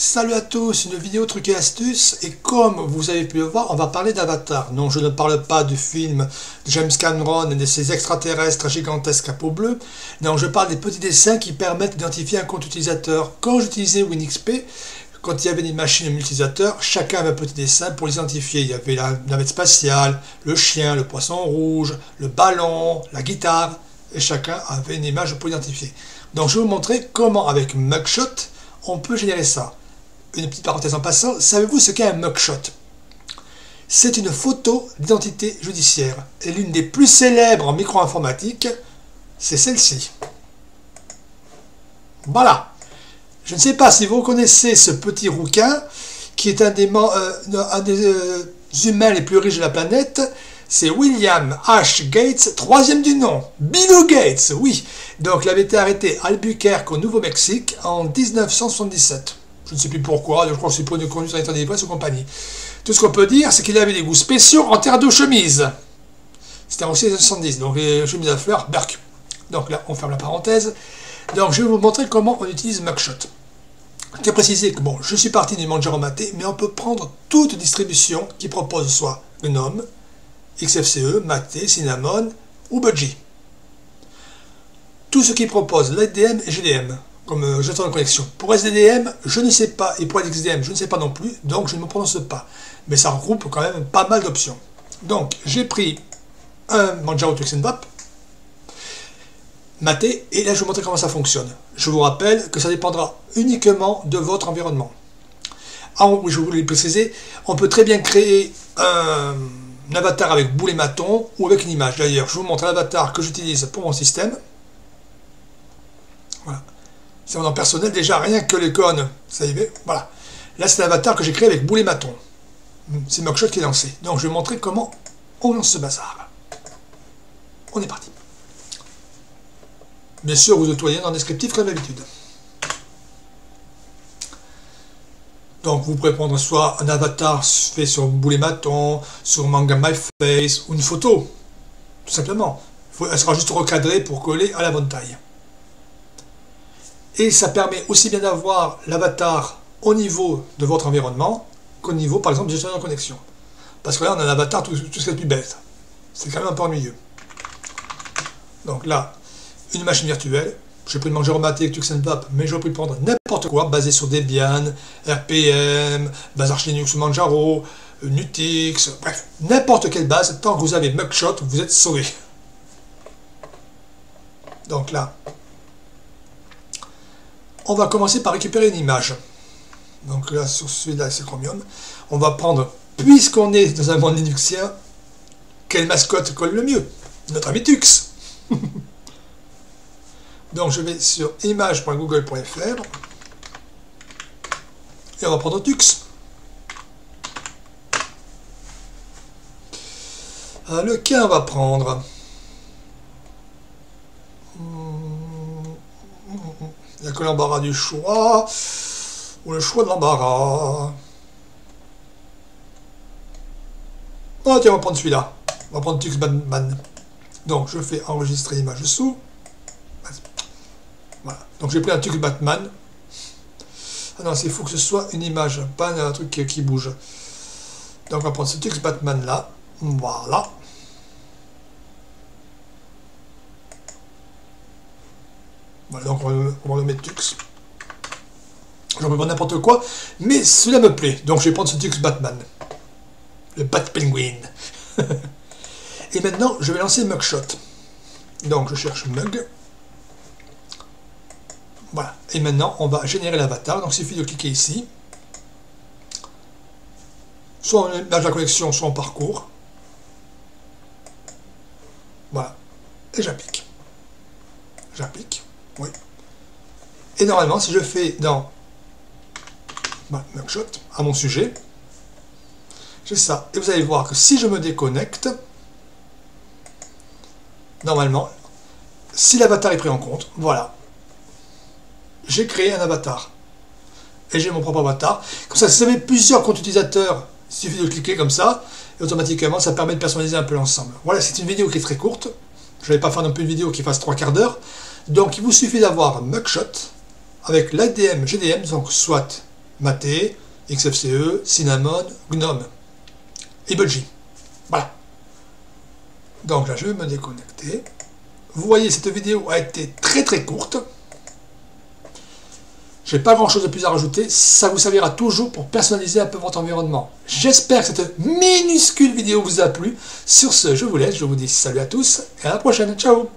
Salut à tous, une vidéo truc et astuces et comme vous avez pu le voir, on va parler d'Avatar. Non, je ne parle pas du film de James Cameron et de ces extraterrestres gigantesques à peau bleue. Non, je parle des petits dessins qui permettent d'identifier un compte utilisateur. Quand j'utilisais WinXP, quand il y avait des machines multilisateurs, chacun avait un petit dessin pour l'identifier. Il y avait la navette spatiale, le chien, le poisson rouge, le ballon, la guitare, et chacun avait une image pour l'identifier. Donc je vais vous montrer comment avec Mugshot, on peut générer ça une petite parenthèse en passant, savez-vous ce qu'est un mugshot? C'est une photo d'identité judiciaire. Et l'une des plus célèbres en micro-informatique, c'est celle-ci. Voilà. Je ne sais pas si vous connaissez ce petit rouquin, qui est un des, euh, euh, humains les plus riches de la planète. C'est William H. Gates, troisième du nom. Bill Gates, oui. Donc, il avait été arrêté à Albuquerque, au Nouveau-Mexique, en 1977. Je ne sais plus pourquoi, je crois que c'est pour une conduite en état d'ivresse ou compagnie. Tout ce qu'on peut dire, c'est qu'il avait des goûts spéciaux en terre de chemise. C'était en 1970, donc les chemises à fleurs, Berk. Donc là, on ferme la parenthèse. Donc je vais vous montrer comment on utilise Mugshot. Je tiens à préciser que bon, je suis parti du Manjaro Maté, mais on peut prendre toute distribution qui propose soit GNOME, XFCE, Maté, Cinnamon ou Budgie. Tout ce qui propose l'IDM et GDM comme gestion de connexion. Pour SDDM, je ne sais pas, et pour XDM, je ne sais pas non plus, donc je ne me prononce pas. Mais ça regroupe quand même pas mal d'options. Donc, j'ai pris un Manjaro Tuxenvap, maté, et là je vais vous montrer comment ça fonctionne. Je vous rappelle que ça dépendra uniquement de votre environnement. Ah je voulais préciser, on peut très bien créer un, un avatar avec boule et maton ou avec une image. D'ailleurs, je vous montre l'avatar que j'utilise pour mon système. Voilà. C'est mon personnel, déjà rien que l'icône, ça y est, voilà. Là, c'est l'avatar que j'ai créé avec boulet maton. C'est Mugshot qui est lancé. Donc, je vais montrer comment on lance ce bazar. On est parti. Bien sûr, vous nettoyez dans le descriptif comme d'habitude. Donc vous pouvez prendre soit un avatar fait sur boulet maton, sur manga my face, ou une photo, tout simplement. Elle sera juste recadrée pour coller à la bonne taille. Et ça permet aussi bien d'avoir l'avatar au niveau de votre environnement qu'au niveau, par exemple, de gestion de connexion. Parce que là, on a un avatar tout, ce qui est plus bête. C'est quand même un peu ennuyeux. Donc là, une machine virtuelle. J'ai pris de manger Matic, Tuxenpap, mais j'aurais pu prendre n'importe quoi basé sur Debian, RPM, Bazar Linux ou Manjaro, Nutix, bref, n'importe quelle base. Tant que vous avez Mugshot, vous êtes sauvé. Donc là, on va commencer par récupérer une image. Donc là, sur celui-là, c'est Chromium. On va prendre, puisqu'on est dans un monde linuxien, quelle mascotte colle le mieux? Notre ami Tux. Donc je vais sur image.google.fr et on va prendre Tux. Euh, lequel on va prendre? Que l'embarras du choix, ou le choix de l'embarras. Oh tiens, on va prendre celui-là. On va prendre Tux Batman. Donc, je fais enregistrer image sous. Voilà. Donc, j'ai pris un Tux Batman. Ah non, il faut que ce soit une image, pas un truc qui, bouge. Donc, on va prendre ce Tux Batman là. Voilà. Voilà, donc on va, le mettre Tux. J'en peux pas n'importe quoi, mais cela me plaît. Donc je vais prendre ce Tux Batman. Le Bat Penguin. Et maintenant, je vais lancer Mugshot. Donc je cherche Mug. Voilà. Et maintenant, on va générer l'avatar. Donc il suffit de cliquer ici. Soit on image la collection, soit en parcours. Voilà. Et j'applique. J'applique. Oui. Et normalement, si je fais dans bah, à mon sujet, j'ai ça. Et vous allez voir que si je me déconnecte, normalement, si l'avatar est pris en compte, voilà, j'ai créé un avatar. Et j'ai mon propre avatar. Comme ça, si vous avez plusieurs comptes utilisateurs, il suffit de cliquer comme ça, et automatiquement, ça permet de personnaliser un peu l'ensemble. Voilà, c'est une vidéo qui est très courte. Je ne vais pas faire non plus une vidéo qui fasse trois quarts d'heure. Donc il vous suffit d'avoir un mugshot avec l'ADM GDM, donc soit Maté, XFCE, Cinnamon, Gnome et Budgie. Voilà. Donc là, je vais me déconnecter. Vous voyez, cette vidéo a été très très courte. J'ai pas grand chose de plus à rajouter. Ça vous servira toujours pour personnaliser un peu votre environnement. J'espère que cette minuscule vidéo vous a plu. Sur ce, je vous laisse. Je vous dis salut à tous et à la prochaine. Ciao